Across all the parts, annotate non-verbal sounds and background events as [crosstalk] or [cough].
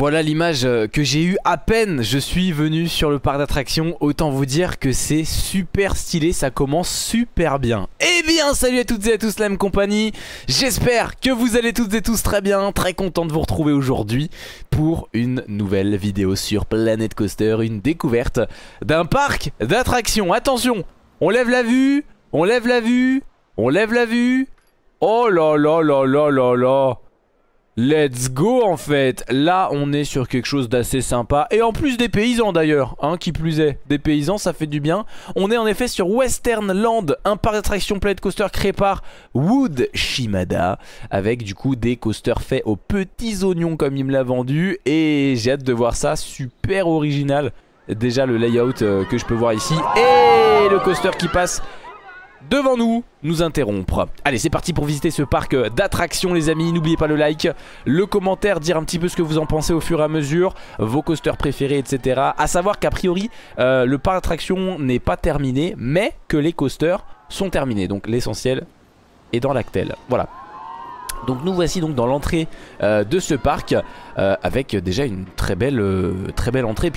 Voilà l'image euh, que j'ai eue à peine. Je suis venu sur le parc d'attractions. Autant vous dire que c'est super stylé, ça commence super bien. Eh bien salut à toutes et à tous la même compagnie. J'espère que vous allez toutes et tous très bien. Très content de vous retrouver aujourd'hui pour une nouvelle vidéo sur Planet Coaster Une découverte d'un parc d'attractions. Attention, on lève la vue, on lève la vue, on lève la vue. Oh là là là là là là Let's go en fait. Là on est sur quelque chose d'assez sympa. Et en plus des paysans d'ailleurs hein, Qui plus est Des paysans ça fait du bien. On est en effet sur Western Land Un parc d'attractions Planet Coaster créé par Wood Shimada Avec du coup des coasters faits aux petits oignons Comme il me l'a vendu. Et j'ai hâte de voir ça. Super original. Déjà le layout euh, que je peux voir ici. Et le coaster qui passe devant nous nous interrompre. Allez c'est parti pour visiter ce parc d'attractions les amis, n'oubliez pas le like, le commentaire, dire un petit peu ce que vous en pensez au fur et à mesure, vos coasters préférés etc. A savoir qu'a priori euh, le parc d'attractions n'est pas terminé mais que les coasters sont terminés donc l'essentiel est dans l'actel. Voilà. Donc nous voici donc dans l'entrée euh, de ce parc euh, avec déjà une très belle, entrée.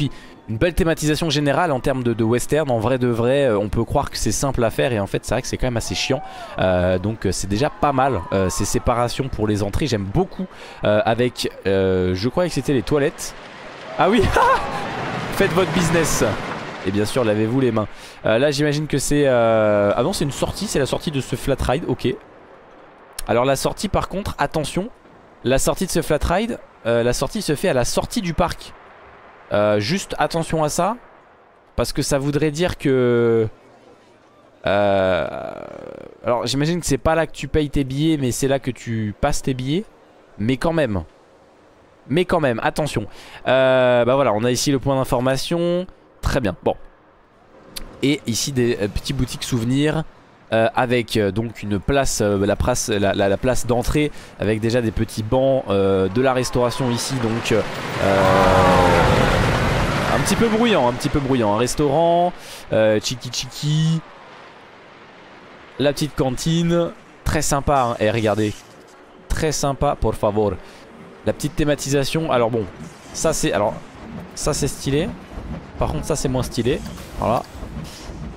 Une belle thématisation générale en termes de, western. En vrai de vrai, euh, on peut croire que c'est simple à faire et en fait c'est vrai que c'est quand même assez chiant. Euh, donc euh, c'est déjà pas mal ces séparations pour les entrées. J'aime beaucoup avec, je crois que c'était les toilettes. Ah oui [laughs] Faites votre business et bien sûr lavez-vous les mains Là j'imagine que c'est Ah non c'est une sortie C'est la sortie de ce flat ride Ok Alors la sortie par contre attention La sortie de ce flat ride La sortie se fait à la sortie du parc euh, juste attention à ça. Parce que ça voudrait dire que... Euh, alors j'imagine que c'est pas là que tu payes tes billets mais c'est là que tu passes tes billets. Mais quand même. Mais quand même, attention. Euh, bah voilà, on a ici le point d'information. Très bien, bon. Et ici des petits boutiques souvenirs. avec donc une place, la place, la, place d'entrée avec déjà des petits bancs de la restauration ici donc un petit peu bruyant, un petit peu bruyant. Un restaurant, euh, chiki chiki. La petite cantine. Très sympa, hein. Et eh, regardez. Très sympa, por favor. La petite thématisation. Alors bon, ça c'est... Alors, ça c'est stylé. Par contre, ça c'est moins stylé. Voilà.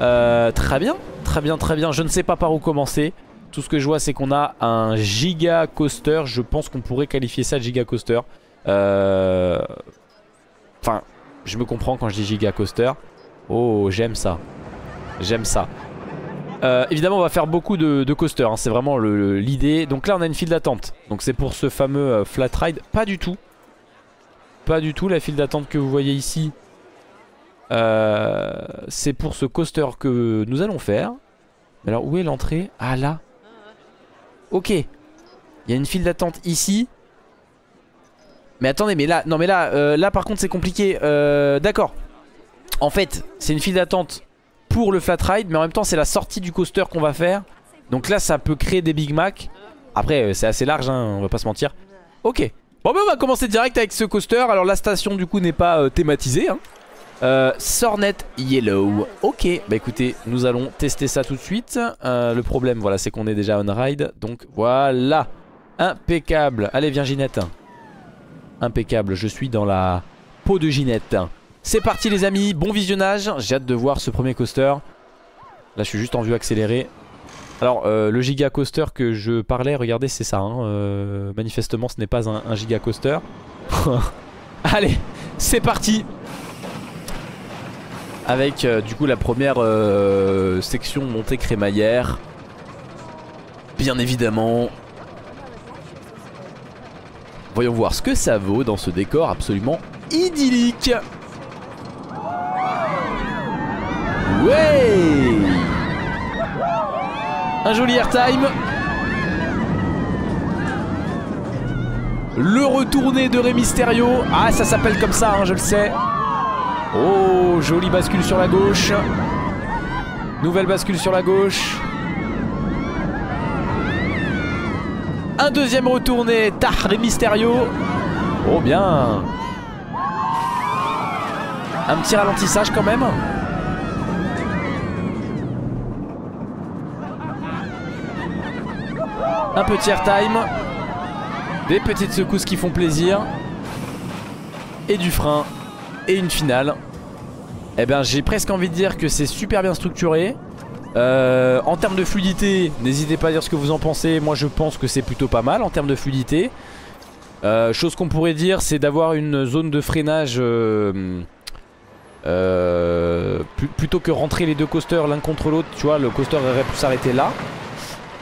Euh, très bien, très bien, très bien. Je ne sais pas par où commencer. Tout ce que je vois, c'est qu'on a un giga coaster. Je pense qu'on pourrait qualifier ça de giga coaster. Euh... Enfin, je me comprends quand je dis giga coaster. Oh, j'aime ça. J'aime ça. Euh, évidemment, on va faire beaucoup de, coasters. Hein. C'est vraiment l'idée. Donc là, on a une file d'attente. Donc c'est pour ce fameux euh, flat ride. Pas du tout. Pas du tout. La file d'attente que vous voyez ici, euh, c'est pour ce coaster que nous allons faire. Alors, où est l'entrée? Ah, là. Ok. Il y a une file d'attente ici. Mais attendez, mais là, non mais là, euh, là par contre c'est compliqué. Euh, D'accord. En fait, c'est une file d'attente pour le flat ride, mais en même temps c'est la sortie du coaster qu'on va faire. Donc là, ça peut créer des Big Mac. Après, euh, c'est assez large, hein, on va pas se mentir. Ok. Bon, bah on va commencer direct avec ce coaster. Alors la station du coup n'est pas thématisée. Hein. Sornet Yellow Ok, bah écoutez, nous allons tester ça tout de suite Le problème, voilà, c'est qu'on est déjà on ride Donc voilà Impeccable Allez, viens Ginette Impeccable, je suis dans la peau de Ginette. C'est parti les amis, bon visionnage. J'ai hâte de voir ce premier coaster. Là je suis juste en vue accélérée. Alors euh, le giga coaster que je parlais, regardez c'est ça. Hein. Euh, manifestement ce n'est pas un, giga coaster. [laughs] Allez, c'est parti avec euh, du coup la première section montée crémaillère. Bien évidemment, Voyons voir ce que ça vaut dans ce décor absolument idyllique. Ouais Un joli airtime. Le retourné de Ré Mysterio. Ah, ça s'appelle comme ça, hein, je le sais. Oh, jolie bascule sur la gauche. Nouvelle bascule sur la gauche. Un deuxième retourné, Tahri Mysterio. Oh bien. Un petit ralentissage quand même. Un petit airtime. Des petites secousses qui font plaisir. et du frein et une finale. Eh bien j'ai presque envie de dire que c'est super bien structuré. Euh, en termes de fluidité, n'hésitez pas à dire ce que vous en pensez. Moi je pense que c'est plutôt pas mal en termes de fluidité. Euh, chose qu'on pourrait dire c'est d'avoir une zone de freinage euh, plutôt que rentrer les deux coasters l'un contre l'autre. Tu vois le coaster aurait pu s'arrêter là.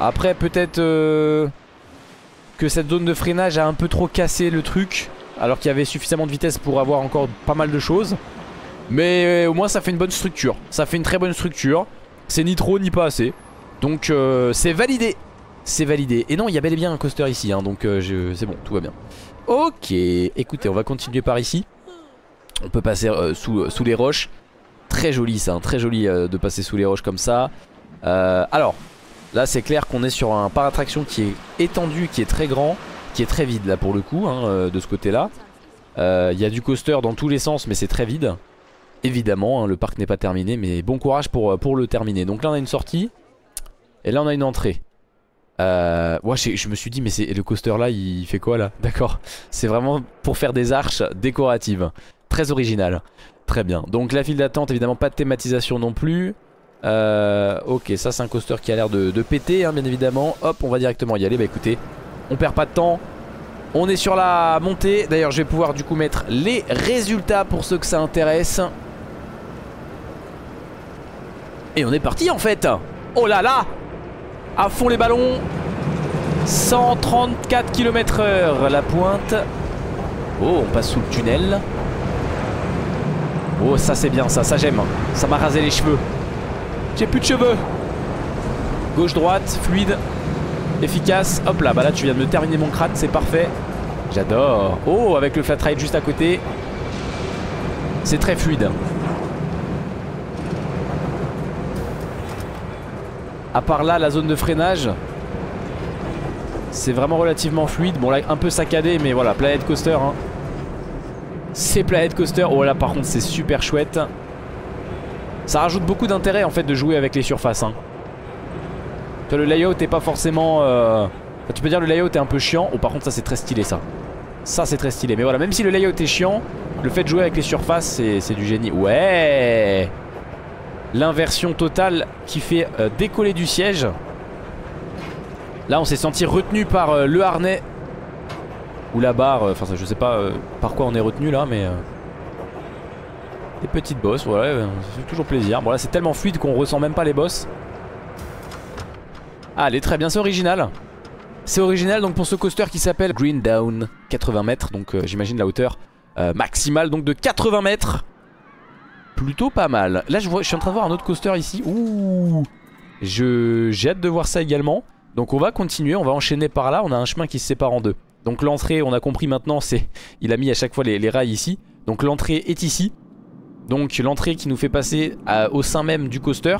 Après peut-être que cette zone de freinage a un peu trop cassé le truc. Alors qu'il y avait suffisamment de vitesse pour avoir encore pas mal de choses. Mais au moins ça fait une bonne structure. Ça fait une très bonne structure. C'est ni trop ni pas assez. Donc euh, c'est validé. C'est validé. Et non, il y a bel et bien un coaster ici. Hein, donc euh, c'est bon, tout va bien. Ok. Écoutez, on va continuer par ici. On peut passer euh, sous, les roches. Très joli ça. Hein, très joli de passer sous les roches comme ça. alors, là c'est clair qu'on est sur un attraction qui est étendu, qui est très grand. Qui est très vide là pour le coup, hein, de ce côté-là. Il y a du coaster dans tous les sens, mais c'est très vide. Évidemment, hein, le parc n'est pas terminé, mais bon courage pour, euh, pour le terminer. Donc là, on a une sortie. Et là, on a une entrée. Euh, ouais, je, me suis dit, mais le coaster là, il fait quoi là? D'accord. C'est vraiment pour faire des arches décoratives. Très original. Très bien. Donc la file d'attente, évidemment, pas de thématisation non plus. Euh, ok, ça c'est un coaster qui a l'air de, péter, hein, bien évidemment. Hop, on va directement y aller. Bah écoutez, on perd pas de temps. On est sur la montée. D'ailleurs, je vais pouvoir du coup mettre les résultats pour ceux que ça intéresse. Et on est parti en fait. Oh là là À fond les ballons. 134 km h la pointe. Oh on passe sous le tunnel. Oh ça c'est bien ça, ça j'aime. Ça m'a rasé les cheveux. J'ai plus de cheveux. Gauche-droite, fluide Efficace, hop là, bah là tu viens de me terminer mon crâne, c'est parfait. J'adore. Oh avec le flat ride juste à côté. C'est très fluide À part là, la zone de freinage, c'est vraiment relativement fluide. Bon là, un peu saccadé, mais voilà, Planet Coaster. Hein. C'est Planet Coaster. Oh là, par contre, c'est super chouette. Ça rajoute beaucoup d'intérêt en fait de jouer avec les surfaces. Hein. le layout est pas forcément... Euh, tu peux dire le layout est un peu chiant. Oh par contre ça c'est très stylé ça. Ça c'est très stylé. Mais voilà, même si le layout est chiant, le fait de jouer avec les surfaces c'est du génie. Ouais L'inversion totale qui fait euh, décoller du siège. Là on s'est senti retenu par euh, le harnais Ou la barre, euh, enfin je sais pas par quoi on est retenu là mais... Des petites bosses, voilà, ça fait toujours plaisir. Bon là c'est tellement fluide qu'on ressent même pas les bosses. Allez très bien, c'est original. C'est original donc pour ce coaster qui s'appelle Green Down 80 mètres donc j'imagine la hauteur maximale donc de 80 mètres plutôt pas mal. Là je, suis en train de voir un autre coaster ici. Ouh J'ai hâte de voir ça également. Donc on va continuer, on va enchaîner par là. On a un chemin qui se sépare en deux. Donc l'entrée, on a compris maintenant, c'est... Il a mis à chaque fois les, rails ici. Donc l'entrée est ici. Donc l'entrée qui nous fait passer au sein même du coaster.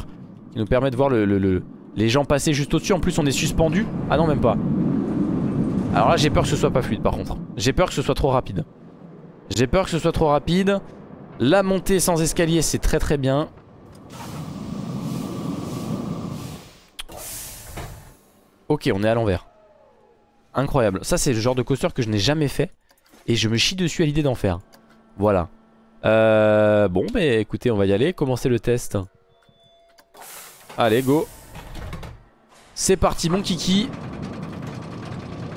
Qui nous permet de voir le, les gens passer juste au-dessus. En plus on est suspendu. Ah non même pas. Alors là j'ai peur que ce soit pas fluide par contre. J'ai peur que ce soit trop rapide. J'ai peur que ce soit trop rapide. La montée sans escalier, c'est très très bien. Ok, on est à l'envers. Incroyable. Ça, c'est le genre de coaster que je n'ai jamais fait. Et je me chie dessus à l'idée d'en faire. Voilà. Euh, bon, bah écoutez, on va y aller. Commencer le test? Allez, go. C'est parti, mon kiki.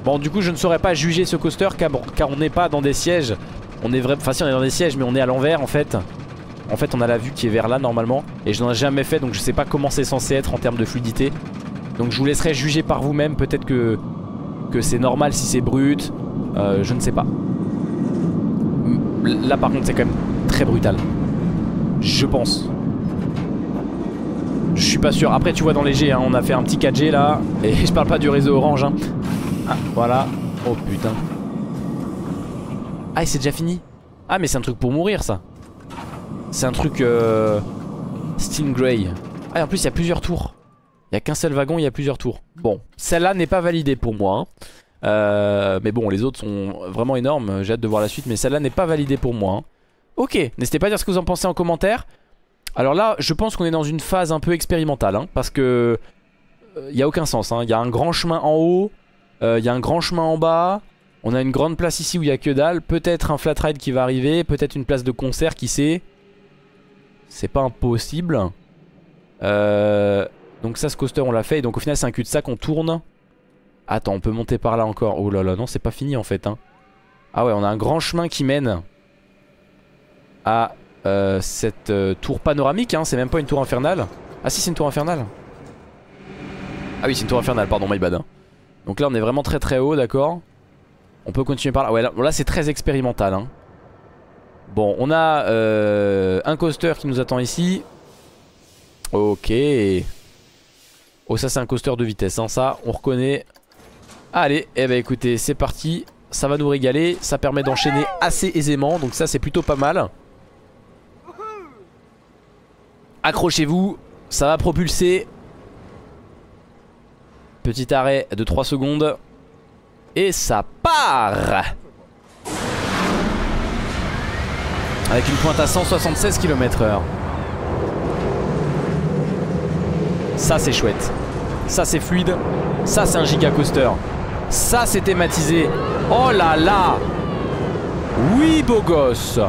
Bon, du coup, je ne saurais pas juger ce coaster car on n'est pas dans des sièges on est vraiment... Enfin si on est dans des sièges mais on est à l'envers en fait. En fait on a la vue qui est vers là normalement. Et je n'en ai jamais fait donc je sais pas comment c'est censé être en termes de fluidité. Donc je vous laisserai juger par vous-même. Peut-être que, que c'est normal si c'est brut. Euh, Je ne sais pas. Là par contre c'est quand même très brutal. Je pense. Je suis pas sûr. Après tu vois dans les G hein, on a fait un petit 4G là. Et [laughs] je parle pas du réseau orange hein. ah, Voilà. Oh putain ah, c'est déjà fini Ah, mais c'est un truc pour mourir, ça. C'est un truc... Euh... Stingray. Ah, en plus, il y a plusieurs tours. Il n'y a qu'un seul wagon, il y a plusieurs tours. Bon, celle-là n'est pas validée pour moi. Hein. Euh, mais bon, les autres sont vraiment énormes. J'ai hâte de voir la suite, mais celle-là n'est pas validée pour moi. Hein. Ok, n'hésitez pas à dire ce que vous en pensez en commentaire. Alors là, je pense qu'on est dans une phase un peu expérimentale. Hein, parce que... Il euh, n'y a aucun sens. Il y a un grand chemin en haut. Il y a un grand chemin en bas. On a une grande place ici où il y a que dalle. Peut-être un flat ride qui va arriver. Peut-être une place de concert, qui sait? C'est pas impossible. Euh, donc ça, ce coaster, on l'a fait. Et donc au final, c'est un cul-de-sac, on tourne. Attends, on peut monter par là encore. Oh là là, non, c'est pas fini en fait. Hein. Ah ouais, on a un grand chemin qui mène à euh, cette euh, tour panoramique. Hein. C'est même pas une tour infernale. Ah si, c'est une tour infernale. Ah oui, c'est une tour infernale, pardon, my bad. Hein. Donc là, on est vraiment très très haut, d'accord? On peut continuer par là. Ouais, là, c'est très expérimental. Hein. Bon, on a euh, un coaster qui nous attend ici. Ok. Oh, ça c'est un coaster de vitesse, hein. ça on reconnaît. Allez, eh ben écoutez, c'est parti. Ça va nous régaler, ça permet d'enchaîner assez aisément, donc ça c'est plutôt pas mal. Accrochez-vous, ça va propulser. Petit arrêt de 3 secondes. Et ça part Avec une pointe à 176 km h Ça c'est chouette. Ça c'est fluide. Ça c'est un giga coaster. Ça c'est thématisé. Oh là là Oui beau gosse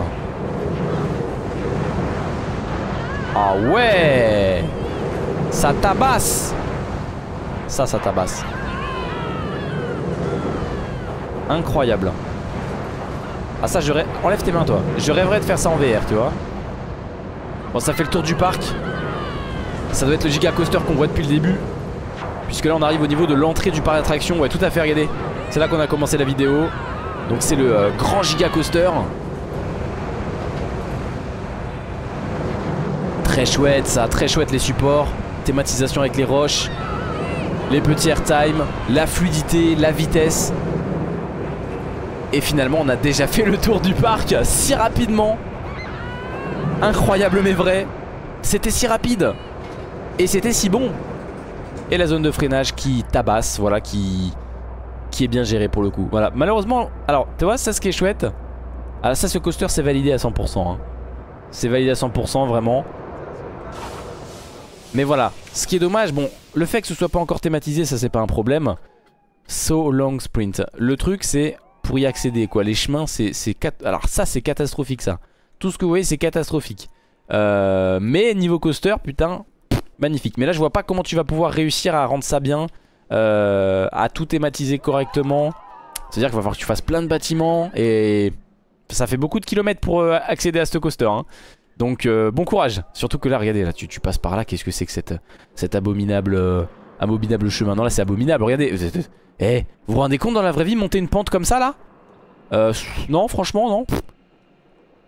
Ah ouais Ça tabasse Ça ça tabasse Incroyable ah ça je rêve... Enlève tes mains toi. Je rêverais de faire ça en VR tu vois. Bon ça fait le tour du parc. Ça doit être le giga coaster qu'on voit depuis le début. Puisque là on arrive au niveau de l'entrée du parc d'attraction. Ouais tout à fait regardez. C'est là qu'on a commencé la vidéo. Donc c'est le euh, grand giga coaster. Très chouette ça, très chouette les supports. Thématisation avec les roches. Les petits airtime, la fluidité, la vitesse. Et finalement on a déjà fait le tour du parc si rapidement. Incroyable mais vrai. C'était si rapide. Et c'était si bon. Et la zone de freinage qui tabasse Voilà qui est bien gérée pour le coup. Voilà. Malheureusement Alors tu vois ça ce qui est chouette Ah ça ce coaster c'est validé à 100% hein. C'est validé à 100% vraiment. Mais voilà. Ce qui est dommage bon le fait que ce soit pas encore thématisé ça c'est pas un problème. So long sprint. Le truc c'est pour y accéder quoi. Les chemins c'est... Alors ça c'est catastrophique ça. Tout ce que vous voyez c'est catastrophique. Euh, mais niveau coaster putain magnifique. Mais là je vois pas comment tu vas pouvoir réussir à rendre ça bien. Euh, à tout thématiser correctement. C'est-à-dire qu'il va falloir que tu fasses plein de bâtiments et ça fait beaucoup de kilomètres pour euh, accéder à ce coaster. Hein. Donc bon courage. Surtout que là regardez là tu, tu passes par là. Qu'est-ce que c'est que cette, cet abominable, abominable chemin Non là c'est abominable. Regardez. Eh, vous vous rendez compte dans la vraie vie monter une pente comme ça là? Euh, non, franchement, non.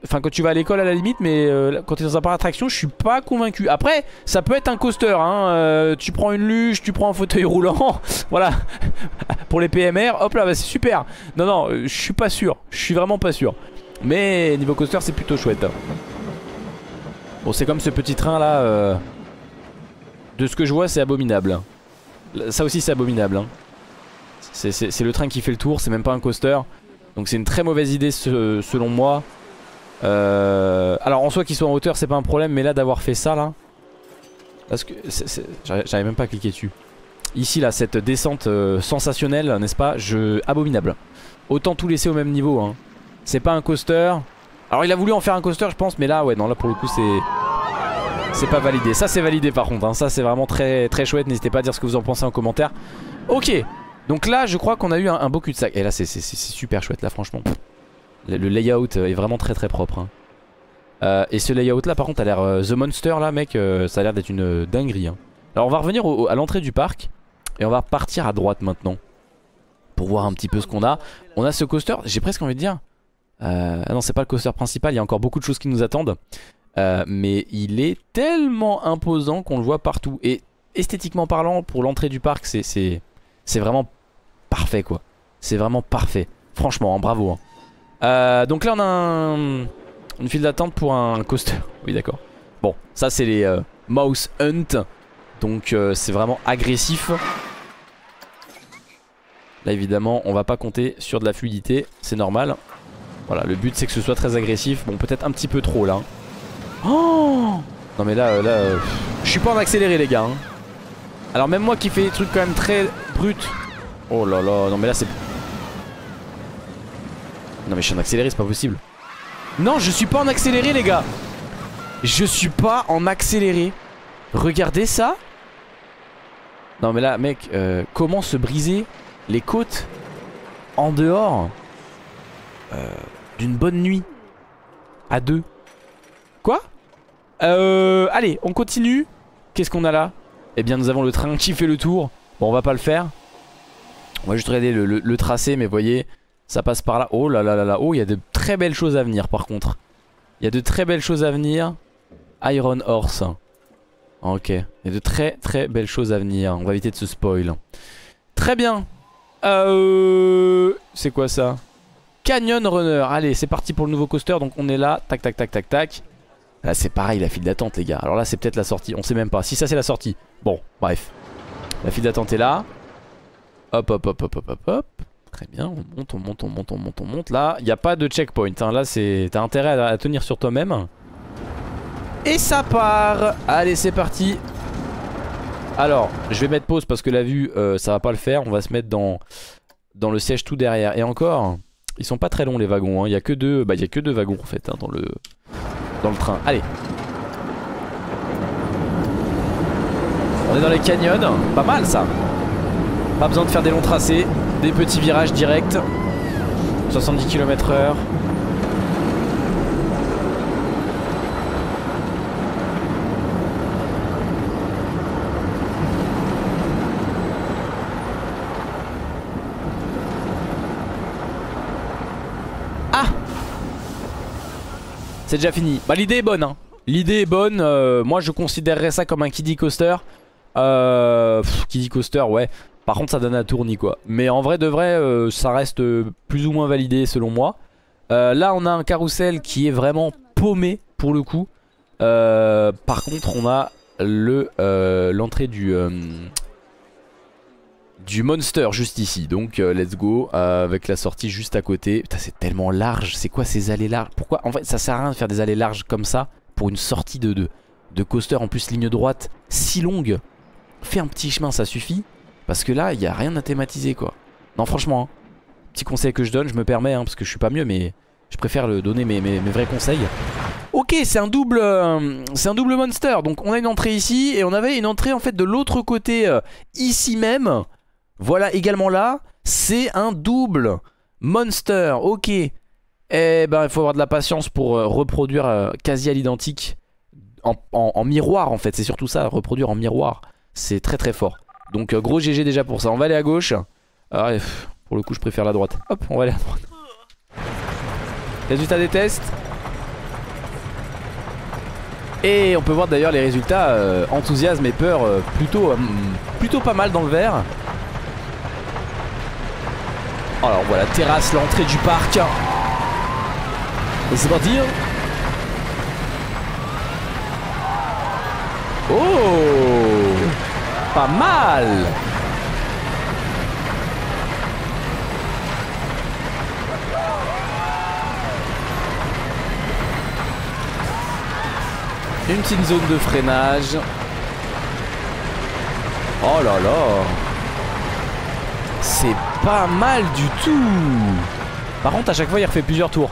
Enfin, quand tu vas à l'école à la limite, mais euh, quand tu es dans un parc d'attraction, je suis pas convaincu. Après, ça peut être un coaster, hein. Euh, tu prends une luge, tu prends un fauteuil roulant, [laughs] voilà. [laughs] Pour les PMR, hop là, bah, c'est super. Non, non, je suis pas sûr. Je suis vraiment pas sûr. Mais niveau coaster, c'est plutôt chouette. Bon, c'est comme ce petit train là. De ce que je vois, c'est abominable. Ça aussi, c'est abominable. Hein. C'est le train qui fait le tour, c'est même pas un coaster. Donc c'est une très mauvaise idée selon moi. Euh, alors en soi qu'il soit en hauteur c'est pas un problème mais là d'avoir fait ça là Parce que j'arrive même pas à cliquer dessus Ici là cette descente euh, sensationnelle n'est-ce pas? Je... Abominable Autant tout laisser au même niveau hein. C'est pas un coaster Alors il a voulu en faire un coaster je pense mais là ouais non là pour le coup c'est C'est pas validé. Ça c'est validé par contre hein. Ça c'est vraiment très très chouette. N'hésitez pas à dire ce que vous en pensez en commentaire. Ok. Donc là je crois qu'on a eu un, beau cul-de-sac. Et là c'est super chouette là franchement. Le, layout est vraiment très très propre hein. euh, Et ce layout là par contre a l'air euh, The Monster là mec euh, Ça a l'air d'être une dinguerie hein. Alors on va revenir à l'entrée du parc. Et on va partir à droite maintenant. Pour voir un petit peu ce qu'on a. On a ce coaster. J'ai presque envie de dire Ah non c'est pas le coaster principal. Il y a encore beaucoup de choses qui nous attendent Mais il est tellement imposant qu'on le voit partout Et esthétiquement parlant pour l'entrée du parc c'est vraiment parfait quoi. C'est vraiment parfait. Franchement, hein, bravo. Hein. Euh, donc là on a une file d'attente pour un coaster. [laughs] Oui d'accord. Bon, ça c'est les euh, Mouse Hunt. Donc euh, c'est vraiment agressif. Là évidemment on va pas compter sur de la fluidité. C'est normal. Voilà, le but c'est que ce soit très agressif. Bon peut-être un petit peu trop là. Oh non mais là, là je suis pas en accéléré les gars. Hein. Alors même moi qui fais des trucs quand même très bruts. Oh là là, non mais là c'est... Non mais je suis en accéléré c'est pas possible. Non je suis pas en accéléré les gars. Je suis pas en accéléré. Regardez ça. Non mais là mec euh, Comment se briser les côtes En dehors euh, D'une bonne nuit À deux? Quoi? Euh Allez on continue Qu'est-ce qu'on a là? Eh bien nous avons le train qui fait le tour Bon on va pas le faire On va juste regarder le, le tracé mais voyez ça passe par là. Oh là là là là. Oh, il y a de très belles choses à venir par contre. Il y a de très belles choses à venir. Iron Horse. Ok. Il y a de très très belles choses à venir. On va éviter de se spoil. Très bien. Euh... C'est quoi ça? Canyon Runner. Allez, c'est parti pour le nouveau coaster. Donc on est là. Tac, tac, tac, tac, tac. Là, c'est pareil, la file d'attente, les gars. Alors là, c'est peut-être la sortie. On sait même pas. Si ça, c'est la sortie. Bon, bref. La file d'attente est là. Hop, hop, hop, hop, hop, hop, hop. Très bien, on monte, on monte, on monte, on monte, on monte. Là, il n'y a pas de checkpoint. Hein. Là, t'as intérêt à, tenir sur toi-même. Et ça part Allez, c'est parti Alors, je vais mettre pause parce que la vue, euh, ça va pas le faire. On va se mettre dans, dans le siège tout derrière. Et encore, ils sont pas très longs les wagons. Hein. Il y a que deux, bah, a que deux wagons en fait hein, dans, le, dans le train. Allez On est dans les canyons. Pas mal ça Pas besoin de faire des longs tracés. Des petits virages directs. 70 km C'est déjà fini. Bah l'idée est bonne hein. L'idée est bonne. Euh, moi je considérerais ça comme un kiddie coaster. Euh, kiddie coaster ouais. Par contre ça donne un tournis quoi Mais en vrai de vrai euh, ça reste euh, plus ou moins validé selon moi Là on a un carrousel qui est vraiment paumé pour le coup Par contre on a l'entrée du du monster juste ici Donc let's go avec la sortie juste à côté Putain c'est tellement large C'est quoi ces allées larges? Pourquoi? En fait ça sert à rien de faire des allées larges comme ça Pour une sortie de, de, de coaster en plus ligne droite si longue Fais un petit chemin ça suffit parce que là, il n'y a rien à thématiser quoi. Non, franchement, hein. petit conseil que je donne, je me permets, hein, parce que je suis pas mieux, mais je préfère le donner mes, vrais conseils. Ok, c'est un double euh, c'est un double monster. Donc on a une entrée ici et on avait une entrée en fait de l'autre côté euh, ici même. Voilà également là, c'est un double monster. Ok. Eh ben il faut avoir de la patience pour euh, reproduire quasi à l'identique en miroir en fait. C'est surtout ça, reproduire en miroir. C'est très très fort. Donc euh, gros GG déjà pour ça. On va aller à gauche. Ah, pour le coup, je préfère la droite. Hop, on va aller à droite. Résultat des tests. Et on peut voir d'ailleurs les résultats euh, enthousiasme et peur euh, plutôt, plutôt pas mal dans le vert. Alors voilà, terrasse, l'entrée du parc. C'est parti. Oh pas mal Une petite zone de freinage. Oh là là C'est pas mal du tout Par contre à chaque fois il refait plusieurs tours.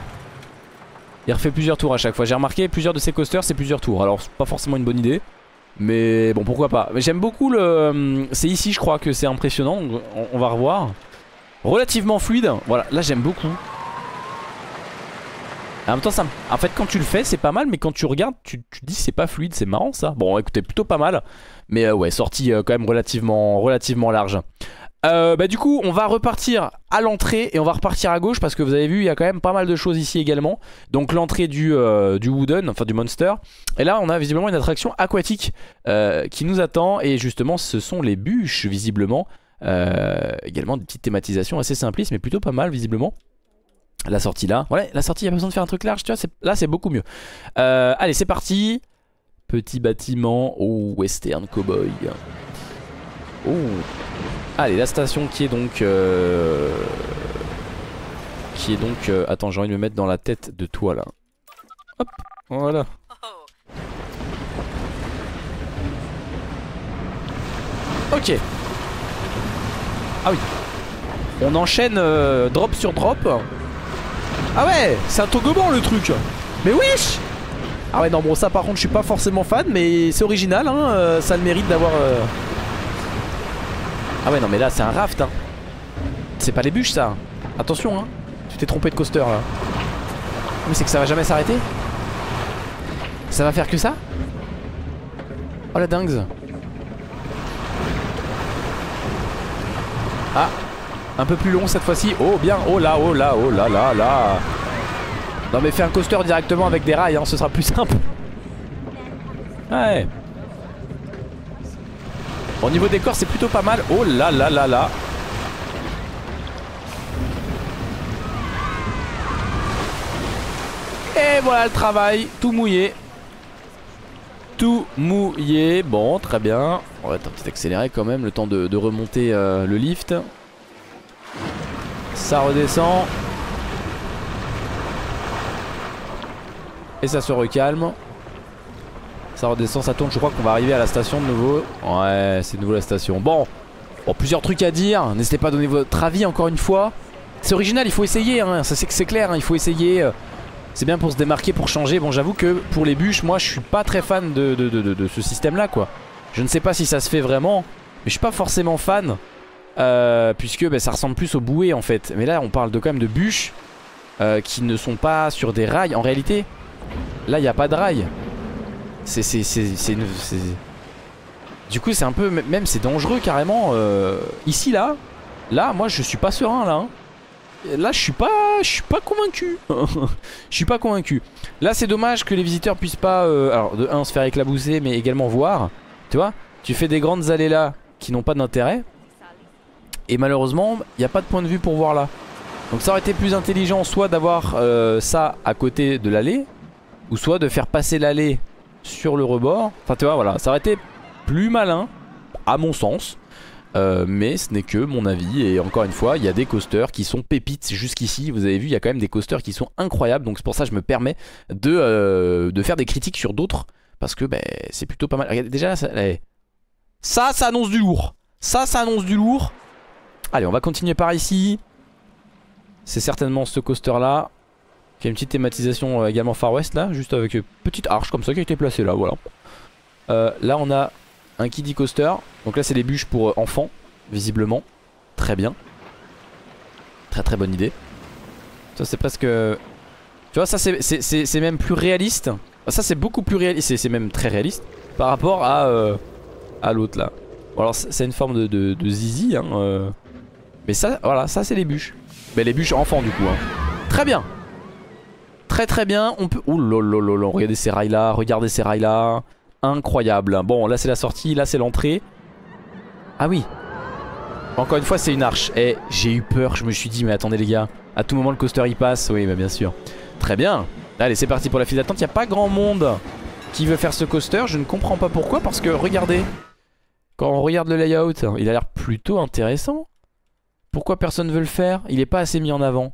Il refait plusieurs tours à chaque fois. J'ai remarqué plusieurs de ces coasters c'est plusieurs tours. Alors c'est pas forcément une bonne idée. Mais bon, pourquoi pas. Mais j'aime beaucoup le... Euh, c'est ici, je crois, que c'est impressionnant. On, va revoir. Relativement fluide. Voilà, là, j'aime beaucoup. En même temps, ça, en fait, quand tu le fais, c'est pas mal. Mais quand tu regardes, tu, te dis c'est pas fluide. C'est marrant, ça. Bon, écoutez, plutôt pas mal. Mais euh, ouais, sortie euh, quand même relativement large. Euh, bah du coup on va repartir à l'entrée et on va repartir à gauche parce que vous avez vu il y a quand même pas mal de choses ici également. Donc l'entrée du, euh, du Wooden, enfin du Monster. Et là on a visiblement une attraction aquatique euh, qui nous attend. Et justement ce sont les bûches visiblement. Également des petites thématisations assez simplistes mais plutôt pas mal visiblement. La sortie là, ouais la sortie il y a besoin de faire un truc large tu vois là c'est beaucoup mieux. Allez c'est parti. Petit bâtiment, oh western cowboy. Oh Allez, la station qui est donc... Euh, qui est donc... Euh, attends, j'ai envie de me mettre dans la tête de toi, là. Hop, voilà. Ok. Ah oui. On enchaîne euh, drop sur drop. Ah ouais, c'est un toboggan le truc. Mais wesh Ah ouais, non, bon, ça par contre, je suis pas forcément fan, mais c'est original, hein. euh, ça le mérite d'avoir. Ah ouais, non, mais là, c'est un raft, hein. C'est pas les bûches, ça. Attention, hein. Tu t'es trompé de coaster là. Mais c'est que ça va jamais s'arrêter. Ça va faire que ça? Oh la dingue Ah Un peu plus long cette fois-ci. Oh bien. Oh là oh là oh là là là. Non mais fais un coaster directement avec des rails hein, Ce sera plus simple. Ouais Au niveau décor c'est plutôt pas mal Oh là là là là Et voilà le travail, tout mouillé. Tout mouillé, bon très bien. On va être un petit accéléré quand même, le temps de, de remonter euh, le lift. Ça redescend. Et ça se recalme. Ça redescend, ça tourne, je crois qu'on va arriver à la station de nouveau. Ouais, c'est de nouveau la station. Bon, bon plusieurs trucs à dire, n'hésitez pas à donner votre avis encore une fois. C'est original, il faut essayer, hein. c'est clair, hein. il faut essayer. c'est bien pour se démarquer, pour changer. Bon, j'avoue que pour les bûches, moi, je suis pas très fan de, de, de- ce système-là, quoi. Je ne sais pas si ça se fait vraiment, mais je suis pas forcément fan. euh, puisque bah, ça ressemble plus aux bouées, en fait. Mais là, on parle de quand même de bûches euh, qui ne sont pas sur des rails. En réalité, là, il n'y a pas de rails. C'est... Du coup, c'est un peu... Même, c'est dangereux, carrément. euh, Ici, là, là, moi, je suis pas serein, là. hein. Là je suis pas je suis pas convaincu [laughs] Je suis pas convaincu Là c'est dommage que les visiteurs puissent pas euh, Alors de 1 se faire éclabousser mais également voir Tu vois Tu fais des grandes allées là Qui n'ont pas d'intérêt Et malheureusement il n'y a pas de point de vue pour voir là Donc ça aurait été plus intelligent Soit d'avoir euh, ça à côté de l'allée Ou soit de faire passer l'allée Sur le rebord. Enfin tu vois voilà Ça aurait été plus malin À mon sens. Euh, mais ce n'est que mon avis. Et encore une fois il y a des coasters qui sont pépites jusqu'ici. Vous avez vu il y a quand même des coasters qui sont incroyables. Donc c'est pour ça que je me permets de, euh, faire des critiques sur d'autres. Parce que ben, c'est plutôt pas mal. Regardez, déjà ça, ça ça annonce du lourd. Ça ça annonce du lourd. Allez on va continuer par ici. C'est certainement ce coaster là qui a une petite thématisation euh, également Far West là juste avec une petite arche comme ça qui a été placée là voilà Euh, là on a un kiddie coaster. Donc là c'est des bûches pour euh, enfants, visiblement. Très bien. Très très bonne idée. Ça c'est presque... Tu vois ça c'est- même plus réaliste. Ça c'est beaucoup plus réaliste, c'est- même très réaliste par rapport à, euh, à l'autre là. Bon alors c'est une forme de, de- de zizi hein, euh. Mais ça voilà ça c'est les bûches. Mais les bûches enfants du coup hein. Très bien. Très très bien. On peut... Ouh lolololo, regardez ces rails là, regardez ces rails là. Incroyable. Bon, là c'est la sortie, là c'est l'entrée. Ah oui. Encore une fois, c'est une arche. Et j'ai eu peur, je me suis dit, mais attendez les gars, à tout moment le coaster il passe. Oui, bah, bien sûr. Très bien. Allez, c'est parti pour la file d'attente. Il n'y a pas grand monde qui veut faire ce coaster. Je ne comprends pas pourquoi, parce que regardez. Quand on regarde le layout, il a l'air plutôt intéressant. Pourquoi personne veut le faire? Il est pas assez mis en avant.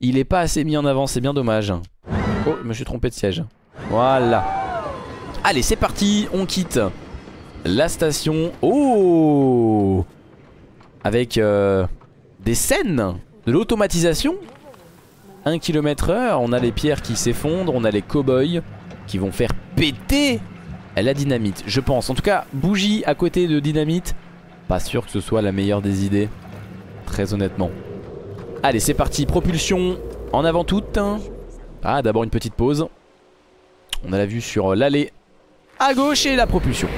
Il est pas assez mis en avant, c'est bien dommage. Oh, je me suis trompé de siège. Voilà. Allez, c'est parti, on quitte la station. Oh Avec euh, des scènes, de l'automatisation. 1 km heure, on a les pierres qui s'effondrent, on a les cow-boys qui vont faire péter la dynamite, je pense. En tout cas, bougie à côté de dynamite, pas sûr que ce soit la meilleure des idées. Très honnêtement. Allez, c'est parti, propulsion en avant toute. Ah, d'abord une petite pause. On a la vue sur l'allée à gauche et la propulsion.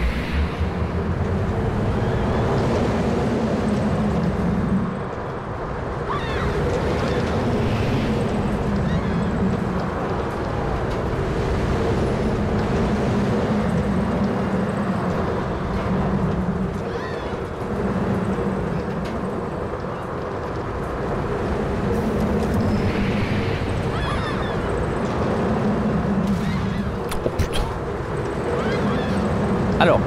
Oh putain. Alors,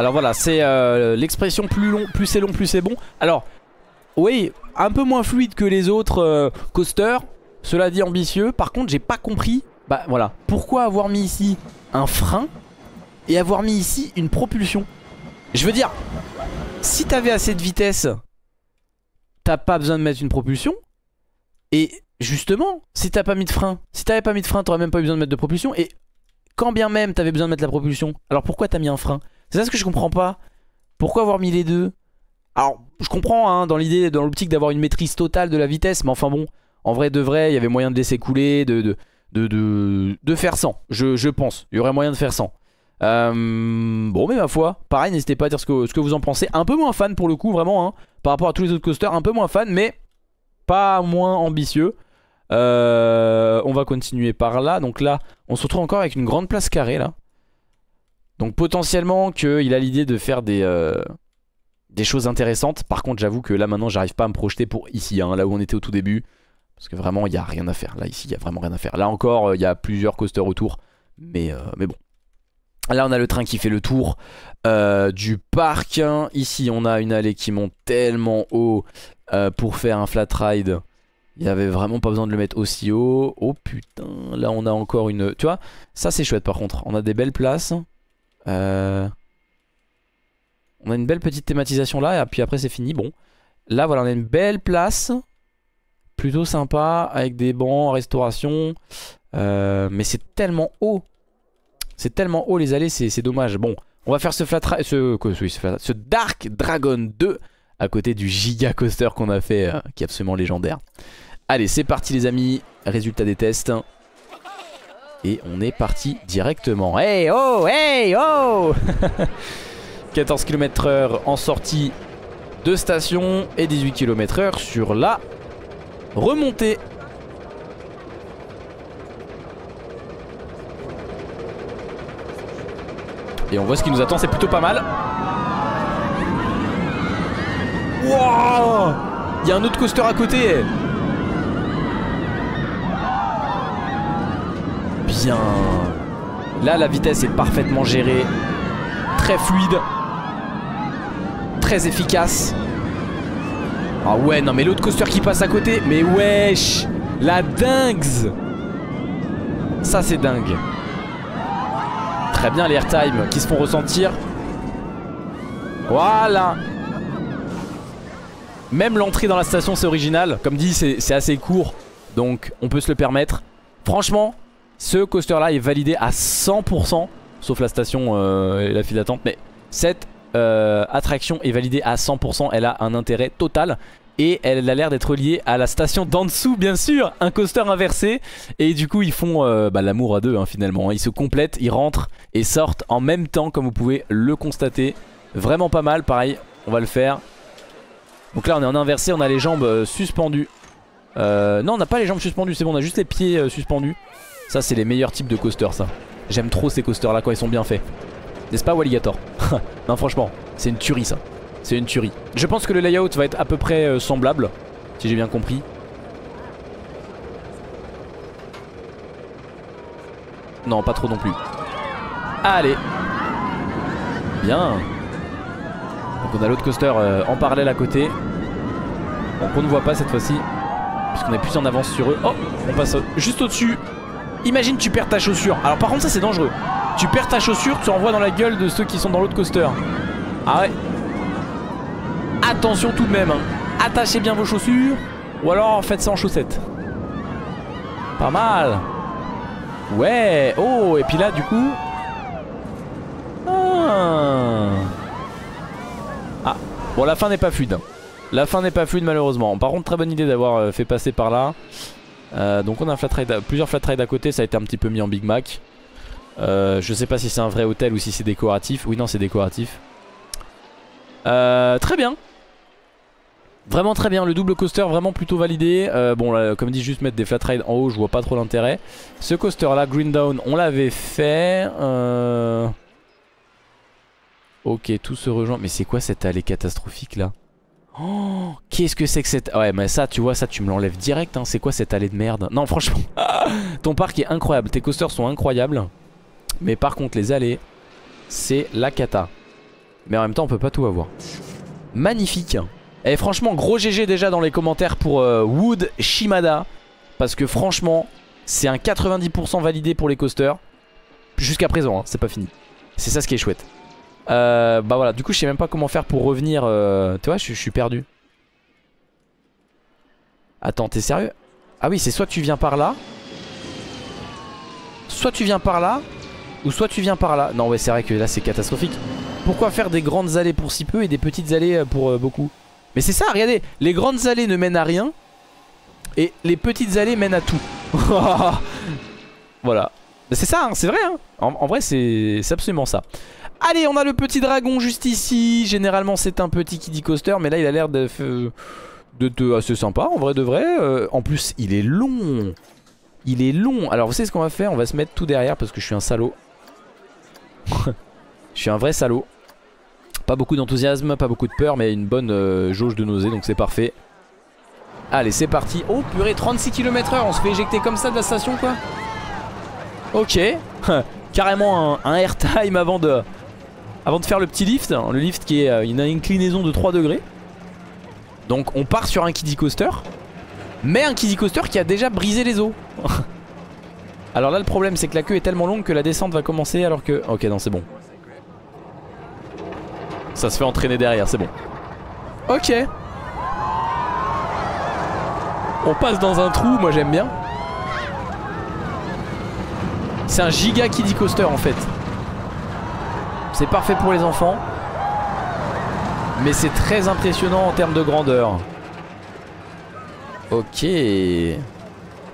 Alors voilà, c'est euh, l'expression plus long, plus c'est long, plus c'est bon. Alors, oui, un peu moins fluide que les autres euh, coasters. Cela dit ambitieux. Par contre, j'ai pas compris. Bah voilà, pourquoi avoir mis ici un frein et avoir mis ici une propulsion? Je veux dire, si t'avais assez de vitesse, t'as pas besoin de mettre une propulsion. Et justement, si t'as pas mis de frein, si t'avais pas mis de frein, t'aurais même pas eu besoin de mettre de propulsion. Et quand bien même t'avais besoin de mettre la propulsion, alors pourquoi t'as mis un frein? C'est ça ce que je comprends pas. Pourquoi avoir mis les deux? Alors, je comprends hein, dans l'idée, dans l'optique d'avoir une maîtrise totale de la vitesse, mais enfin bon, en vrai de vrai, il y avait moyen de laisser couler, de, de, de, de, faire sans, je, je, pense. Il y aurait moyen de faire sans. Euh, bon, mais ma foi, pareil, n'hésitez pas à dire ce que, ce que vous en pensez. Un peu moins fan pour le coup, vraiment, hein, par rapport à tous les autres coasters, un peu moins fan, mais pas moins ambitieux. Euh, on va continuer par là. Donc là, on se retrouve encore avec une grande place carrée là. Donc potentiellement qu'il a l'idée de faire des, euh, des choses intéressantes. Par contre, j'avoue que là maintenant, j'arrive pas à me projeter pour ici, hein, là où on était au tout début. Parce que vraiment, il n'y a rien à faire. Là, ici, il y a vraiment rien à faire. Là encore, il y a plusieurs coasters autour. Mais, euh, mais bon. Là, on a le train qui fait le tour du parc. Ici, on a une allée qui monte tellement haut pour faire un flat ride. Il y avait vraiment pas besoin de le mettre aussi haut. Oh putain, là on a encore une... Tu vois, ça c'est chouette par contre. On a des belles places. Euh, on a une belle petite thématisation là, et puis après c'est fini. Bon, là voilà, on a une belle place. Plutôt sympa, avec des bancs, restauration. Euh, mais c'est tellement haut. C'est tellement haut les allées, c'est dommage. Bon, on va faire ce flat... Ce, ce, Dark Dragon 2 à côté du giga coaster qu'on a fait, euh, qui est absolument légendaire. Allez, c'est parti les amis. Résultat des tests. Et on est parti directement. Hey oh, hey oh 14 km h en sortie de station et 18 km h sur la remontée. Et on voit ce qui nous attend, c'est plutôt pas mal. Wow Il y a un autre coaster à côté Là, la vitesse est parfaitement gérée. Très fluide. Très efficace. Ah ouais, non mais l'autre coaster qui passe à côté. Mais wesh La dingue Ça, c'est dingue. Très bien les airtime qui se font ressentir. Voilà Même l'entrée dans la station c'est original Comme dit c'est assez court Donc on peut se le permettre Franchement ce coaster là est validé à 100% Sauf la station euh, et la file d'attente Mais cette euh, attraction est validée à 100% Elle a un intérêt total et elle a l'air d'être liée à la station d'en dessous bien sûr Un coaster inversé Et du coup ils font euh, bah, l'amour à deux hein, finalement hein. Ils se complètent, ils rentrent et sortent en même temps Comme vous pouvez le constater. Vraiment pas mal, pareil on va le faire. Donc là on est en inversé, on a les jambes suspendues. Non on n'a pas les jambes suspendues, c'est bon on a juste les pieds suspendus ça c'est les meilleurs types de coasters ça. J'aime trop ces coasters là quand ils sont bien faits. N'est-ce pas Walligator? [laughs] Non franchement c'est une tuerie ça. C'est une tuerie. Je pense que le layout va être à peu près euh, semblable Si j'ai bien compris. Non pas trop non plus. Allez. Bien. Donc on a l'autre coaster euh, en parallèle à côté. Donc on ne voit pas cette fois-ci Puisqu'on est plus en avance sur eux. Oh on passe juste au-dessus Imagine tu perds ta chaussure. Alors par contre ça c'est dangereux. Tu perds ta chaussure, tu envoies dans la gueule de ceux qui sont dans l'autre coaster. Ah ouais. Attention tout de même. Hein. Attachez bien vos chaussures. Ou alors faites ça en chaussettes. Pas mal. Ouais. Oh, et puis là du coup... Ah. ah. Bon la fin n'est pas fluide. La fin n'est pas fluide malheureusement. Par contre très bonne idée d'avoir euh, fait passer par là. Euh, donc on a un flat ride, plusieurs flat rides à côté, ça a été un petit peu mis en Big Mac. Euh, je sais pas si c'est un vrai hôtel ou si c'est décoratif. Oui non c'est décoratif. Euh, très bien. Vraiment très bien, le double coaster vraiment plutôt validé. bon là, comme dit juste mettre des flat rides en haut, je vois pas trop l'intérêt. Ce coaster là, Green Down, on l'avait fait. Ok, tout se rejoint. Mais c'est quoi cette allée catastrophique là? Oh, qu'est-ce que c'est que cette... Ouais, mais ça, tu vois, ça, tu me l'enlèves direct. Hein. C'est quoi cette allée de merde? Non, franchement, [laughs] ton parc est incroyable. Tes coasters sont incroyables. Mais par contre, les allées, c'est la cata. Mais en même temps on peut pas tout avoir. Magnifique. Et franchement gros GG déjà dans les commentaires pour euh, Wood Shimada. Parce que franchement c'est un 90% validé pour les coasters. Jusqu'à présent, hein, c'est pas fini. C'est ça ce qui est chouette. Euh, bah voilà, du coup je sais même pas comment faire pour revenir. Euh, tu vois, je, suis perdu. Attends, t'es sérieux? Ah oui, c'est soit tu viens par là. Soit tu viens par là. Ou soit tu viens par là. Non, ouais, c'est vrai que là c'est catastrophique. Pourquoi faire des grandes allées pour si peu et des petites allées euh, pour beaucoup? Mais c'est ça, regardez. Les grandes allées ne mènent à rien. Et les petites allées mènent à tout. [laughs] voilà. C'est ça, hein, c'est vrai. Hein. En, vrai, c'est absolument ça. Allez, on a le petit dragon juste ici. Généralement, c'est un petit kiddie coaster, mais là, il a l'air de, de, assez sympa, en vrai de vrai. Euh, en plus, il est long. Il est long. Alors, vous savez ce qu'on va faire? On va se mettre tout derrière parce que je suis un salaud. [laughs] je suis un vrai salaud. Pas beaucoup d'enthousiasme, pas beaucoup de peur, mais une bonne euh, jauge de nausée, donc c'est parfait. Allez, c'est parti. Oh, purée, 36 km h On se fait éjecter comme ça de la station, quoi Ok. [laughs] Carrément un, airtime avant de, avant de faire le petit lift. Le lift qui est euh, une inclinaison de 3 degrés. Donc on part sur un kiddie coaster. Mais un kiddie coaster qui a déjà brisé les os. [laughs] alors là le problème c'est que la queue est tellement longue que la descente va commencer alors que... Ok non c'est bon. Ça se fait entraîner derrière, c'est bon. Ok. On passe dans un trou, moi j'aime bien. C'est un giga kiddie coaster en fait. C'est parfait pour les enfants. Mais c'est très impressionnant en termes de grandeur. Ok.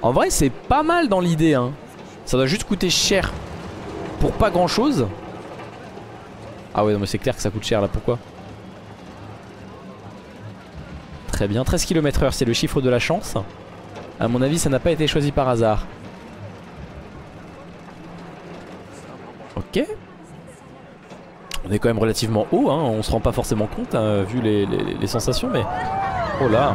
En vrai c'est pas mal dans l'idée hein. Ça doit juste coûter cher pour pas grand chose. Ah ouais non mais c'est clair que ça coûte cher là pourquoi? Très bien, 13 km h c'est le chiffre de la chance. À mon avis ça n'a pas été choisi par hasard. Ok. On est quand même relativement haut, hein. on se rend pas forcément compte hein, vu les, sensations mais... Oh là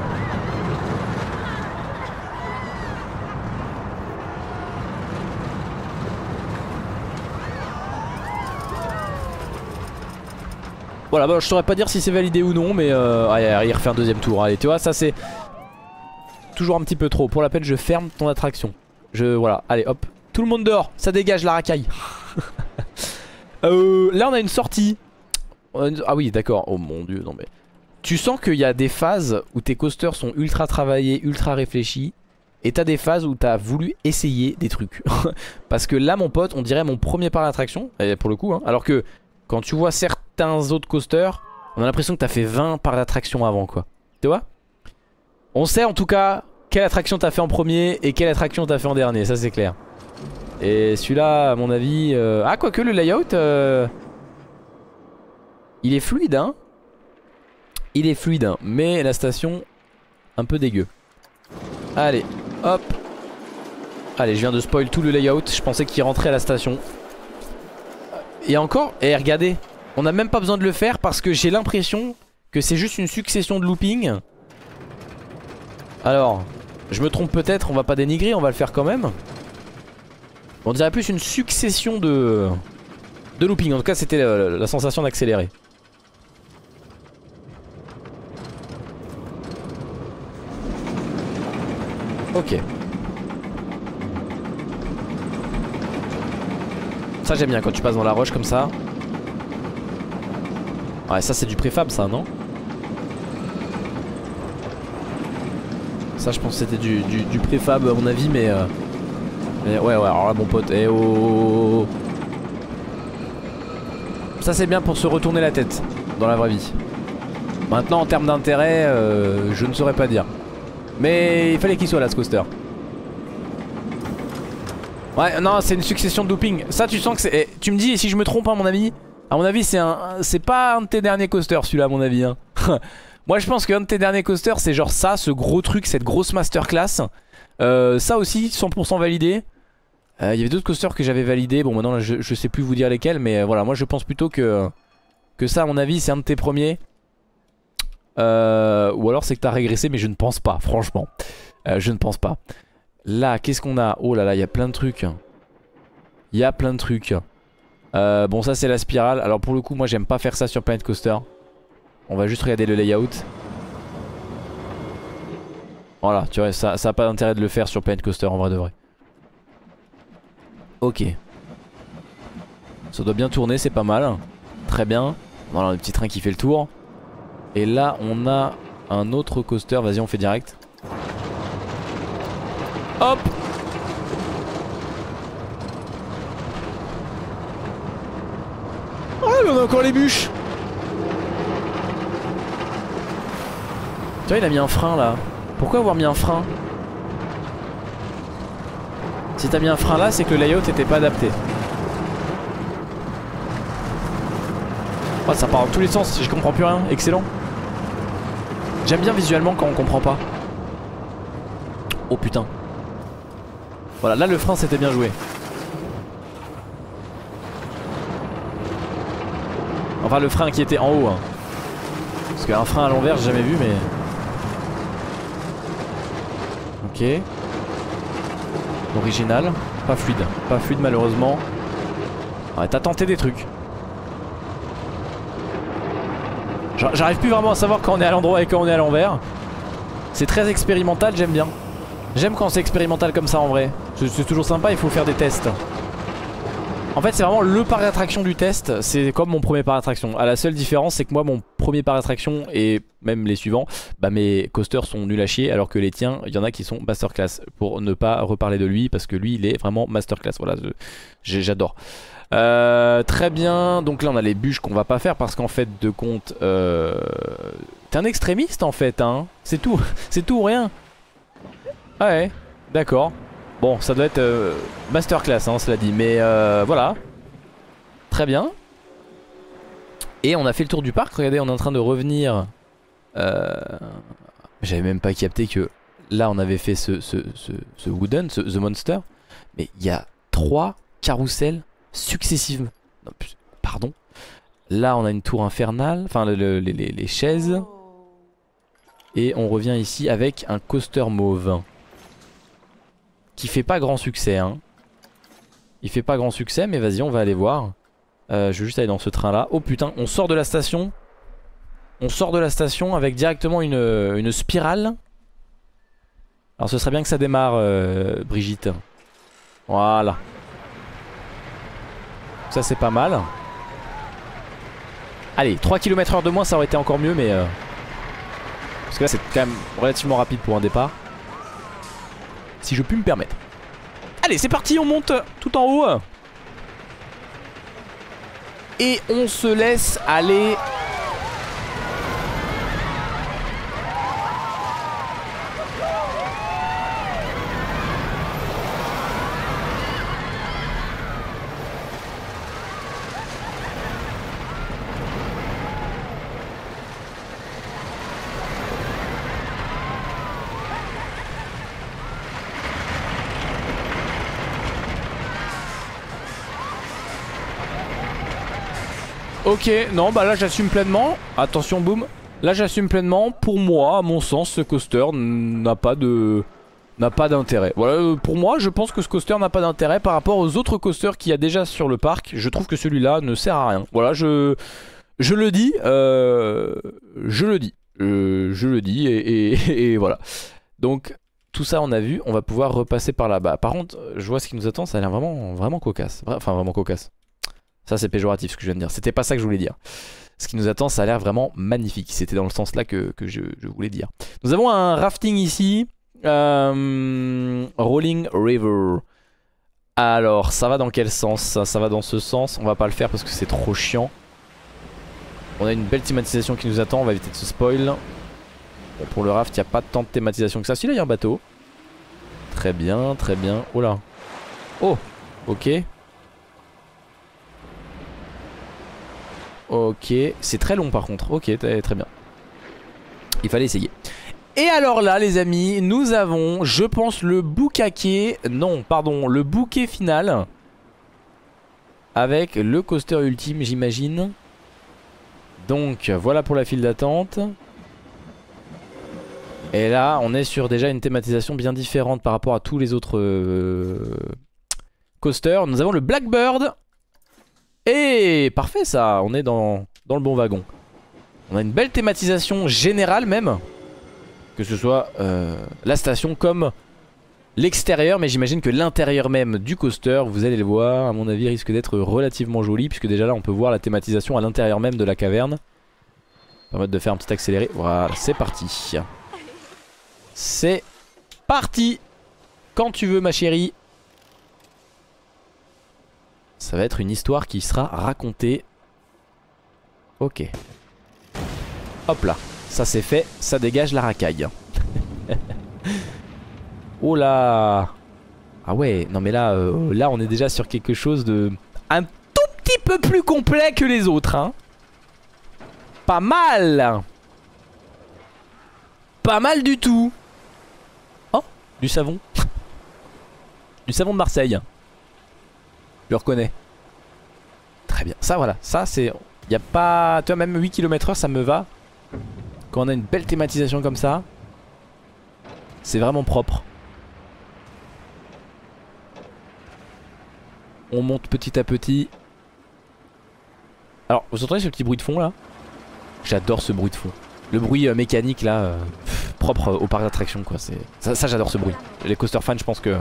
Voilà, bah, je saurais pas dire si c'est validé ou non, mais euh, il refait un deuxième tour. Allez, tu vois, ça c'est toujours un petit peu trop. Pour la peine, je ferme ton attraction. Je, voilà, allez, hop. Tout le monde dehors, ça dégage la racaille. [laughs] euh, là, on a une sortie. Ah oui, d'accord. Oh mon dieu, non mais... Tu sens qu'il y a des phases où tes coasters sont ultra travaillés, ultra réfléchis. Et t'as des phases où t'as voulu essayer des trucs. [laughs] Parce que là, mon pote, on dirait mon premier parc d'attraction. Pour le coup, hein. Alors que quand tu vois certains autres coasters, on a l'impression que t'as fait 20 par d'attraction avant quoi. Tu vois? On sait en tout cas quelle attraction t'as fait en premier et quelle attraction t'as fait en dernier, ça c'est clair. Et celui-là, à mon avis... Euh... Ah, quoique le layout... Euh... Il est fluide, hein Il est fluide, hein. Mais la station, un peu dégueu. Allez, hop Allez, je viens de spoil tout le layout. Je pensais qu'il rentrait à la station. Et encore, et regardez, on n'a même pas besoin de le faire parce que j'ai l'impression que c'est juste une succession de looping. Alors, je me trompe peut-être, on va pas dénigrer, on va le faire quand même. On dirait plus une succession de, de looping. En tout cas, c'était la, sensation d'accélérer. Ok. Ça j'aime bien quand tu passes dans la roche comme ça. Ouais ça c'est du préfab ça non? Ça je pense que c'était du, préfab à mon avis mais, euh... ouais ouais alors là mon pote eh oh, Ça c'est bien pour se retourner la tête dans la vraie vie Maintenant en termes d'intérêt euh, je ne saurais pas dire Mais il fallait qu'il soit là ce coaster Ouais, non, c'est une succession de looping. Ça, tu sens que c'est. Eh, tu me dis, si je me trompe, hein, mon avis. À mon avis, c'est un. C'est pas un de tes derniers coasters, celui-là, à mon avis. Hein. [laughs] Moi, je pense qu'un de tes derniers coasters, c'est genre ça, ce gros truc, cette grosse masterclass. Euh, ça aussi, 100% validé. Euh, il y avait d'autres coasters que j'avais validés. Bon, maintenant, je, sais plus vous dire lesquels, mais euh, voilà, moi, je pense plutôt que. Que ça, à mon avis, c'est un de tes premiers. Euh, ou alors, c'est que t'as régressé, mais je ne pense pas, franchement. je ne pense pas. Là, qu'est-ce qu'on a? Oh là là, il y a plein de trucs. Il y a plein de trucs. Bon ça c'est la spirale. Alors pour le coup moi j'aime pas faire ça sur Planet Coaster. On va juste regarder le layout. Voilà, tu vois, ça, ça a pas d'intérêt de le faire sur Planet Coaster en vrai de vrai. Ok. Ça doit bien tourner, c'est pas mal. Très bien. Voilà, le petit train qui fait le tour. Et là, on a un autre coaster. Vas-y, on fait direct. Hop Ah, mais on a encore les bûches Tu vois, il a mis un frein là. Pourquoi avoir mis un frein? Si t'as mis un frein là, c'est que le layout était pas adapté. Oh, ça part dans tous les sens, je comprends plus rien. Excellent. J'aime bien visuellement quand on comprend pas. Oh putain. Voilà, là le frein c'était bien joué. Enfin le frein qui était en haut. Hein. Parce qu'un frein à l'envers j'ai jamais vu mais... Ok. Original. Pas fluide. Pas fluide malheureusement. Ouais, t'as tenté des trucs. J'arrive plus vraiment à savoir quand on est à l'endroit et quand on est à l'envers. C'est très expérimental, j'aime bien. J'aime quand c'est expérimental comme ça en vrai. C'est toujours sympa, il faut faire des tests. En fait c'est vraiment le parc d'attraction du test. C'est comme mon premier parc d'attraction. À la seule différence c'est que moi mon premier parc d'attraction Et même les suivants Bah mes coasters sont nuls à chier Alors que les tiens il y en a qui sont masterclass Pour ne pas reparler de lui Parce que lui il est vraiment masterclass. Voilà j'adore. Euh, Très bien. Donc là on a les bûches qu'on va pas faire Parce qu'en fait de compte euh... T'es un extrémiste en fait hein. C'est tout. [laughs] C'est tout ou rien. Ah Ouais. D'accord Bon, ça doit être euh, masterclass, hein, cela dit. Mais euh, voilà. Très bien. Et on a fait le tour du parc. Regardez, on est en train de revenir. Euh, j'avais même pas capté que là, on avait fait ce, ce, Wooden, ce, The Monster. Mais il y a trois carousels successifs. pardon. Là, on a une tour infernale. Enfin, les chaises. Et on revient ici avec un coaster mauve qui fait pas grand succès. Hein. Il fait pas grand succès, mais vas-y, on va aller voir. Euh, je vais juste aller dans ce train là. Oh putain, on sort de la station. On sort de la station avec directement une, spirale. Alors ce serait bien que ça démarre, euh, Brigitte. Voilà. Ça c'est pas mal. Allez, 3 km h de moins, ça aurait été encore mieux, mais... Euh, parce que là c'est quand même relativement rapide pour un départ si je puis me permettre. Allez, c'est parti, on monte tout en haut. Et on se laisse aller Ok, non, bah là j'assume pleinement. Attention, boum. Là j'assume pleinement. Pour moi, à mon sens, ce coaster n'a pas de n'a pas d'intérêt. Voilà, euh, pour moi, je pense que ce coaster n'a pas d'intérêt par rapport aux autres coasters qu'il y a déjà sur le parc. Je trouve que celui-là ne sert à rien. Voilà, je je le dis, euh, je le dis, euh, je le dis et, [laughs] voilà. Donc tout ça on a vu, on va pouvoir repasser par là-bas. Par contre, je vois ce qui nous attend, ça a l'air vraiment vraiment cocasse. Enfin vraiment cocasse. Ça c'est péjoratif ce que je viens de dire. C'était pas ça que je voulais dire. Ce qui nous attend, ça a l'air vraiment magnifique. C'était dans le sens là que, je, voulais dire. Nous avons un rafting ici. Euh, Rolling River. Alors, ça va dans quel sens? Ça, va dans ce sens. On va pas le faire parce que c'est trop chiant. On a une belle thématisation qui nous attend. On va éviter de se spoil. pour le raft, il n'y a pas tant de thématisation que ça. Si là, il y a un bateau. Très bien, très bien. Oh là. Oh, ok. Ok, c'est très long par contre. Ok, très bien. Il fallait essayer. Et alors là, les amis, nous avons, je pense, le boucaquet. Non, pardon, le bouquet final. Avec le coaster ultime, j'imagine. Donc, voilà pour la file d'attente. Et là, on est sur déjà une thématisation bien différente par rapport à tous les autres euh, coasters. Nous avons le Blackbird Et parfait ça, on est dans, le bon wagon. On a une belle thématisation générale même. Que ce soit euh, la station comme l'extérieur. Mais j'imagine que l'intérieur même du coaster, vous allez le voir, à mon avis risque d'être relativement joli. Puisque déjà là on peut voir la thématisation à l'intérieur même de la caverne. Permettre de faire un petit accéléré. Voilà, c'est parti. C'est parti Quand tu veux ma chérie. Ça va être une histoire qui sera racontée. Ok. Hop là. Ça c'est fait. Ça dégage la racaille. [laughs] oh là Ah ouais, non mais là, euh, là on est déjà sur quelque chose de... Un tout petit peu plus complet que les autres. Hein. Pas mal Pas mal du tout Oh Du savon [laughs] Du savon de Marseille le reconnais Très bien, ça voilà, ça c'est... Y a pas... Tu vois même 8 km h ça me va Quand on a une belle thématisation comme ça C'est vraiment propre On monte petit à petit Alors vous entendez ce petit bruit de fond là? J'adore ce bruit de fond. Le bruit euh, mécanique là, euh, propre au parc d'attraction quoi. Ça j'adore ce bruit. Les coaster fans, je pense que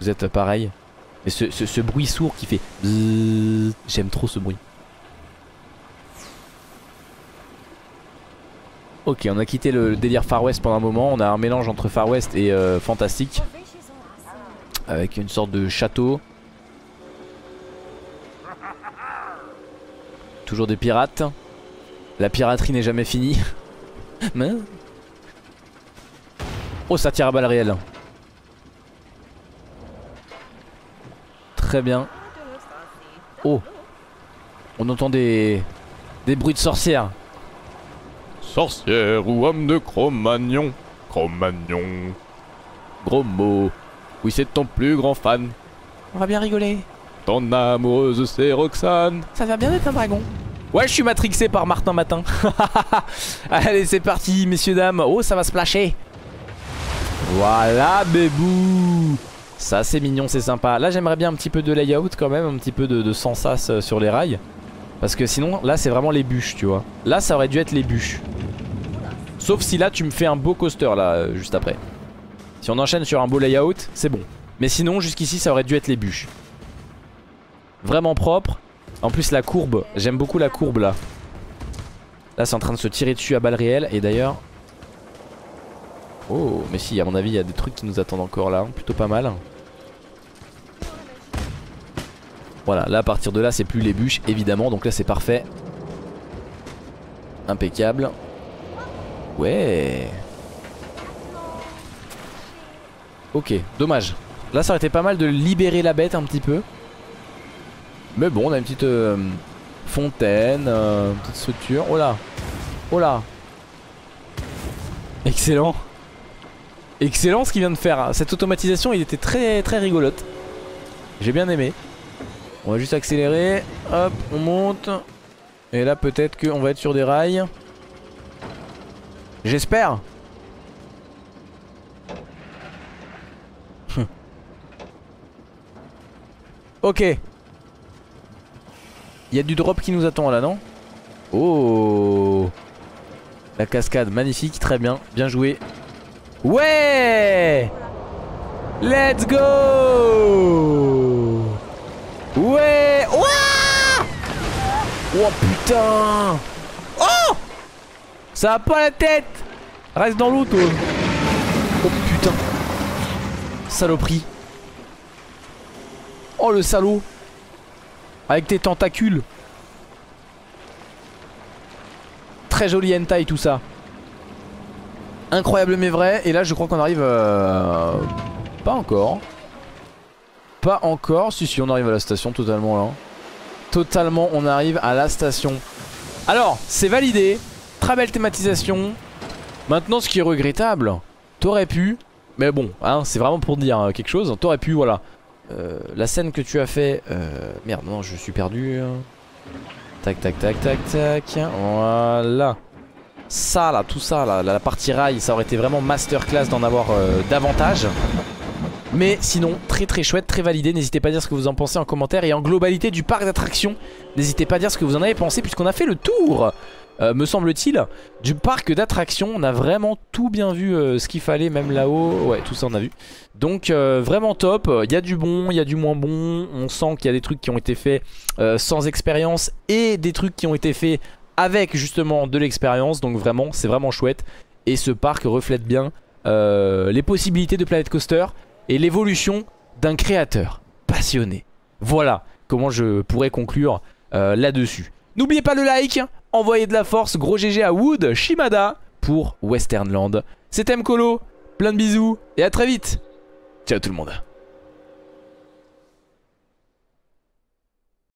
vous êtes pareil. Mais ce, bruit sourd qui fait j'aime trop ce bruit. Ok, on a quitté le délire Far West pendant un moment. On a un mélange entre Far West et euh, fantastique. Avec une sorte de château. Toujours des pirates. La piraterie n'est jamais finie. Mais... [laughs] Oh, ça tire à balles réelles. Très bien. Oh. On entend des... Des bruits de sorcières. Sorcière ou homme de Cro-Magnon Cro-Magnon. Gros mot. Oui, c'est ton plus grand fan. On va bien rigoler. Ton amoureuse, c'est Roxane. Ça va bien d'être un dragon. Ouais, je suis matrixé par Martin Matin. [laughs] Allez, c'est parti, messieurs, dames. Oh, ça va splasher. Voilà, bébou. Ça, c'est mignon, c'est sympa. Là, j'aimerais bien un petit peu de layout quand même, un petit peu de, de euh, sur les rails. Parce que sinon, là, c'est vraiment les bûches, tu vois. Là, ça aurait dû être les bûches. Sauf si là, tu me fais un beau coaster, là, euh, juste après. Si on enchaîne sur un beau layout, c'est bon. Mais sinon, jusqu'ici, ça aurait dû être les bûches. Vraiment propre. En plus la courbe, j'aime beaucoup la courbe là. Là c'est en train de se tirer dessus à balles réelles et d'ailleurs... Oh mais si à mon avis il y a des trucs qui nous attendent encore là, plutôt pas mal. Voilà, là à partir de là c'est plus les bûches évidemment, donc là c'est parfait. Impeccable. Ouais. Ok, dommage. Là ça aurait été pas mal de libérer la bête un petit peu. Mais bon, on a une petite euh, fontaine, euh, une petite structure. Oh là Oh là Excellent Excellent ce qu'il vient de faire. Cette automatisation, il était très très rigolote. J'ai bien aimé. On va juste accélérer. Hop, on monte. Et là, peut-être qu'on va être sur des rails. J'espère. ok. Il y a du drop qui nous attend là, non? Oh La cascade, magnifique, très bien, bien joué. Ouais! Let's go! Ouais! Ouah! Oh putain! Oh! Ça a pas la tête! Reste dans l'eau toi. Oh putain! Saloperie. Oh le salaud! Avec tes tentacules. Très joli hentai tout ça. Incroyable mais vrai. Et là je crois qu'on arrive... Euh... Pas encore. Pas encore. Si si on arrive à la station totalement là. Totalement on arrive à la station. Alors c'est validé. Très belle thématisation. Maintenant ce qui est regrettable. T'aurais pu... Mais bon, hein, c'est vraiment pour dire euh, quelque chose. T'aurais pu, voilà, euh, la scène que tu as fait... Euh, merde, non, je suis perdu. Tac, tac, tac, tac, tac. Voilà. Ça, là, tout ça, là, la partie rail, ça aurait été vraiment masterclass d'en avoir euh, davantage. Mais sinon, très très chouette, très validé. N'hésitez pas à dire ce que vous en pensez en commentaire. Et en globalité du parc d'attractions, n'hésitez pas à dire ce que vous en avez pensé puisqu'on a fait le tour, euh, me semble-t-il, du parc d'attractions. On a vraiment tout bien vu euh, ce qu'il fallait, même là-haut. Ouais, tout ça on a vu. Donc vraiment top. Il y a du bon, il y a du moins bon. On sent qu'il y a des trucs qui ont été faits sans expérience et des trucs qui ont été faits avec justement de l'expérience. Donc vraiment, c'est vraiment chouette. Et ce parc reflète bien euh, les possibilités de Planet Coaster et l'évolution d'un créateur passionné. Voilà comment je pourrais conclure euh, là-dessus. N'oubliez pas le like, envoyez de la force, gros GG à Wood Shimada pour Westernland. C'était Mkolo, plein de bisous et à très vite. Ciao tout le monde.